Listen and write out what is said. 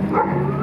Thank